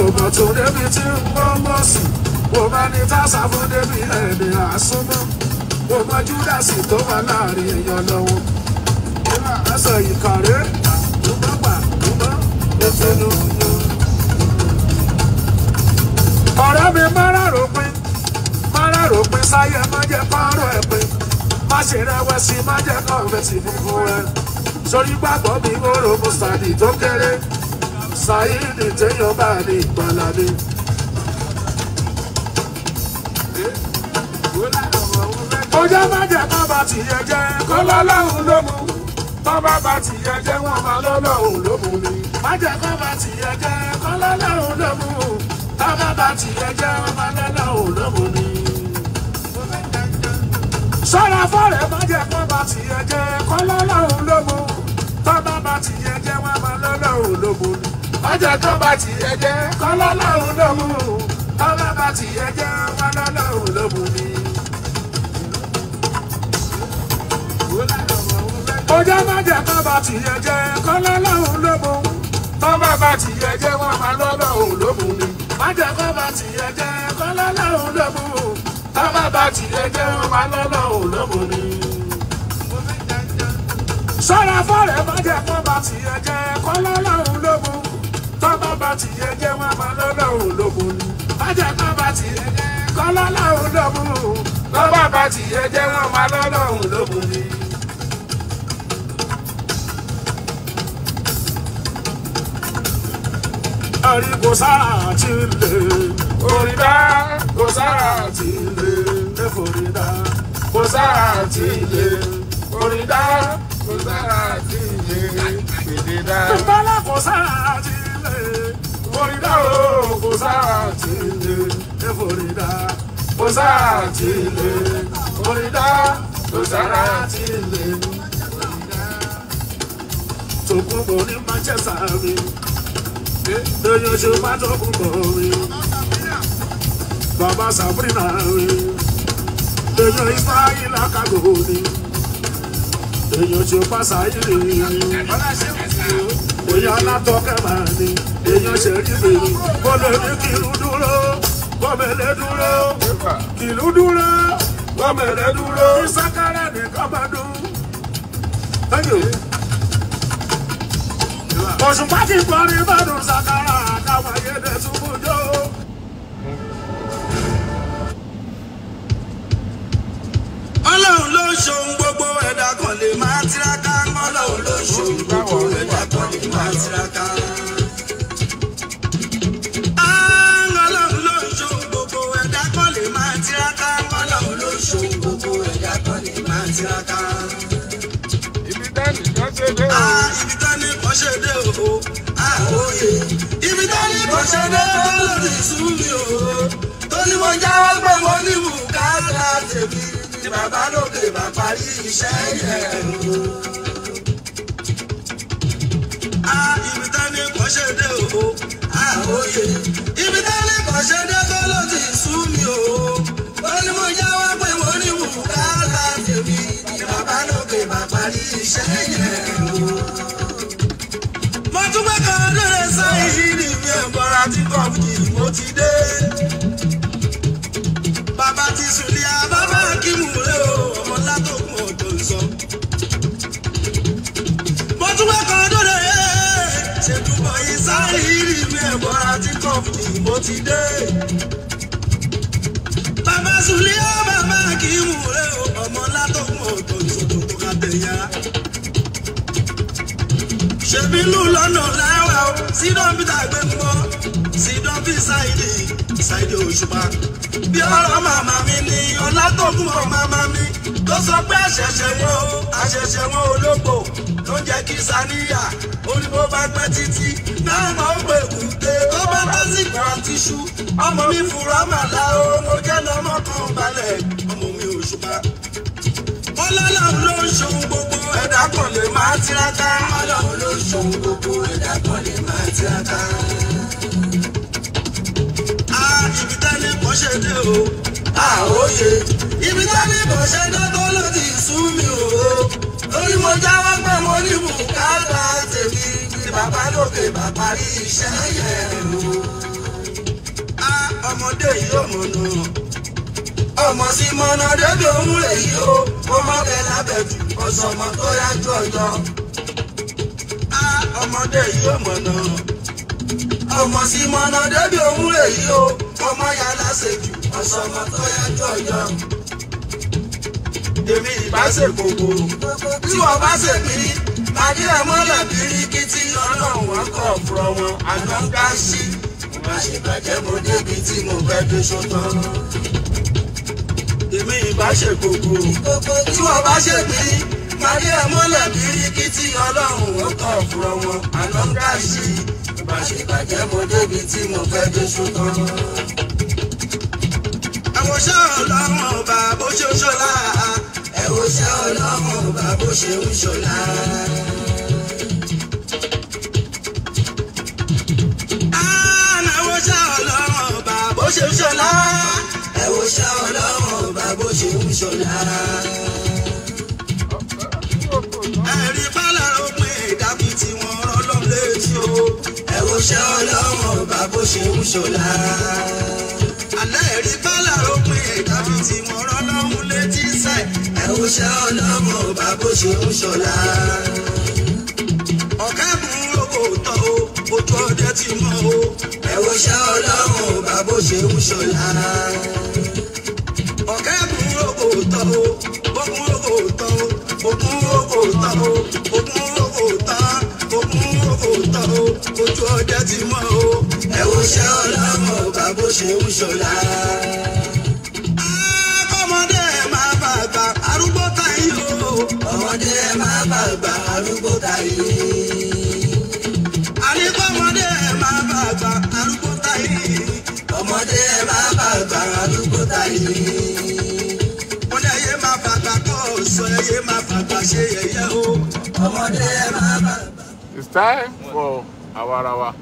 ò mọ̀ tó débi tí ń bọ́ mọ̀ sí. Mo máa ní tásà fún débi ẹni àsúnmọ́. Mo mọ júdásì tó wà láàárín èèyàn lọ́wọ́. Ẹsẹ̀ ìkàrẹ́ àdúgbàgbà dúgbà ètòlú. ọ̀rẹ́ mi mára ròpin mára ròpin sáyẹ má jẹ́ pààrọ̀ ẹ̀ pin má ṣe rẹ̀wẹ̀sì má jẹ́ kọ́ọ̀fẹ́sì funfun rẹ̀. Sórí gbàgbọ́ mi rò mo sàdì tó kéré sáyidì téèyàn bá ní ìgbàlódé. ọjọ́ má jẹ́ kọ́ bá tìyẹ jẹ́ kọ́ lọ́lọ́run ló mú tọ́ bá bá tìyẹ jẹ́ wọ́n máa lọ́lọ́run ló mú ni. má jẹ́ kọ́ bá tìyẹ jẹ́ kọ́ lọ́lọ́run ló mú tọ́ bá bá tìyẹ jẹ́ wọ́n máa lọ́lọ́run ló mú ni. sọ́ra fọ́rẹ̀ má jẹ́ kọ́ bá tìyẹ jẹ́ kọ́ lọ́lọ́run ló mú tọ́ bá bá tìyẹ jẹ́ wọ́n máa lọ́lọ́run ló mú ni. Má jẹ́ kọ́ bá tìyẹ jẹ́ kọ́ lọ́lọ́run ló mú tọ́ bá tìyẹ jẹ́ máa lọ́lọ́run ló mú ni. ọjọ́ má jẹ́ kọ́ bá tìyẹ jẹ́ kọ́ lọ́lọ́run ló mú tọ́ bá tìyẹ jẹ́ máa lọ́lọ́run ló mú ni. má jẹ́ kọ́ bá tìyẹ jẹ́ kọ́ lọ́lọ́run ló mú tọ́ bá tìyẹ jẹ́ máa lọ́lọ́run ló mú ni. sọ́ra fọ́rẹ̀ má jẹ́ kọ́ bá tìyẹ jẹ́ kọ́ lọ́lọ́run ló bá tìyẹ jẹ́ wọ́n máa ló mú ni. má jẹ́ kọ́ bá tìyẹ jẹ́ kọ́ lọ́lọ́run ló mú tọ́ bá bá tìyẹ jẹ́ wọ́n máa ló mú ni. àrí kò sára ti lè orídá kò sára ti lè ẹforídá kò sára ti lè orídá kò sára ti lè gbèdédá. ìbálá kò sára ti lè ẹforídá kò sára ti lè orídá kò sára ti lè. Tòkunbọ̀ ní Manchester mi lóyún ṣe má tó kú bọ̀ rí bàbá Sabrina rí lóyún Ismail akago ni lóyún ṣe pàṣà yìí rí lóyún alátọ́kẹ́ máa ní lóyún ṣe rí bèrè kó lè ní dúró kọ́mẹ̀lẹ́ dúró. Kìlú dúró. Kọ́mẹ̀lẹ́ dúró. Ìsákárẹ́ nìkan máa dún. Òṣùpá ti kọrin bọ́dún sàkárà káwọn ayédè túbú ọlọ́run ló ṣohun gbogbo ẹ̀dá kan lè máa tiraka ṣe dé lórí ìsúnmi o torí mo jáwọ́ pé mo ní bùkátà tèmi. Ni bàbá lókè bá parí iṣẹ́ yẹn. Ah, ibi tání kan ṣe dé o. Àwòye ibi tání kan ṣe dé tí kọ̀ọ̀kì mo ti dé. bàbá ti sùn ní abábá kímù rẹ o ọmọ látòkùn ọ̀dọ̀ sọ. mo tún gbé kan lóore ṣètùbọ̀ yìí sáyé ní mi ẹ̀bọ̀ra tí kọ̀ọ̀kì mo ti dé. bàbá sùn ní abábá kímù rẹ o ọmọ látòkùn ọ̀dọ̀ sọ tó tó ká tẹ̀yà ṣebí lù lọ́nà láwà ó sídán peter gbé ń sídán bí ṣáìdì ṣáìdì òṣùpá. bí ọ̀rọ̀ màmá mi ni ọlátọ́gùn ọ̀ màmá mi tó sọ pé àṣẹ̀ṣẹ̀ wọn o àṣẹ̀ṣẹ̀ wọn ológbò ló ń jẹ́ kí sàníyà orí bó bá pẹ́ títí náà máa ń pè kùté tó bá lásìkò àtiṣú ọmọ mi fura màlá o mo jẹ́ lọ́mọ kan balẹ̀ ọmọ mi òṣùpá ọlọ́run ló ń ṣohun gbogbo ẹ̀dá kan lè máa tiraka. ọlọ́run ló ń ṣohun gbogbo ẹ̀dá kan lè máa tiraka. O. a òye ibi ṣe dé tó ló ti sún mi o. lórí mo jáwọ́ pé mo ní bùkátà tèmi ni bàbá lókè bá parí iṣẹ́ yẹn o. ọmọdé yìí ọmọ náà ọmọ sí mọ́nà débi òun èyí o kó má bẹ lábẹ́jù ọ̀sọ̀mọ tó yájú ọjọ́. á ọmọdé yìí ọmọ náà ọmọ sí mọ́nà débi òun èyí o kó má yá lásèjù ọ̀sọ̀mọ tó yájú ọjọ́. èmi ìbá ṣe gbogbo tí wọ́n bá ṣe kiri pàdé ẹ̀ mọ́lẹ̀ birikiti ọlọ́run wọn kọ̀ fúrọ̀ wọn àná sí. má ṣe bàjẹ́ mo débi tí mo fẹ́ dé sọ́tàn èmi ìbá ṣe gbogbo. tí wọ́n bá ṣe bí parí ẹ̀ mọ́lẹ̀ birikiti ọlọ́run ó kọ̀ fúnra wọn àná sí bá ṣe bàjẹ́ mo débi tí mo fẹ́ dé sótán. Bó ṣe ń ṣọlá. ẹ̀wọ̀ṣẹ́ ọlọ́run ọba bó ṣe ń ṣọlá. ẹ̀wọ̀ṣẹ́ ọlọ́run ọba bó ṣe ń ṣọlá ẹ wo ṣá ọlọ́run ọba bó ṣe ń ṣọlá. ẹ̀rí bálá òpin ìdábí tí wọ́n lọ́m létí o. ẹ wo ṣá ọlọ́run ọba bó ṣe ń ṣọlá. alẹ́ ẹ̀rí bálá òpin tí wọ́n rán lọ́m létí sẹ́. ẹ wo ṣá ọlọ́run ọba bó ṣe ń ṣọlá. ọ̀kẹ́ mú owó tọ́ o ojú ọdẹ ti mọ́ o. ẹ wo ṣá ọlọ́run ọba bó ṣe ń ṣọlá ọ̀kẹ́ mú owó tọ́ o ogun owó tọ́ o ogun owó tọ́ o ogun owó tọ́ ogun owó tọ́ o ojú ọjọ́ ti mọ́ o. ẹ wo ṣé ọlọ́mọ ọba bó ṣe ń ṣọlá. It's time for Awarawa.